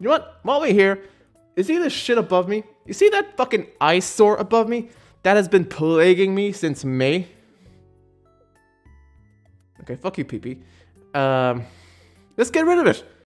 You know what? While we're here, you see this shit above me? You see that fucking eyesore above me? That has been plaguing me since May. Okay, fuck you, PP. Um, let's get rid of it.